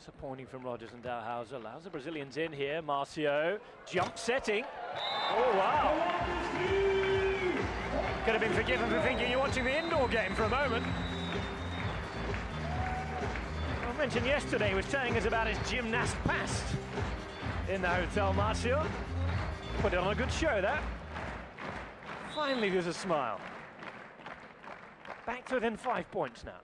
Disappointing from Rogers and Dalhausser. Allows the Brazilians in here. Marcio, jump setting. Oh, wow. Could have been forgiven for thinking you're watching the indoor game for a moment. I mentioned yesterday he was telling us about his gymnast past in the hotel, Marcio. Put it on a good show, that. Finally, there's a smile. Back to within five points now.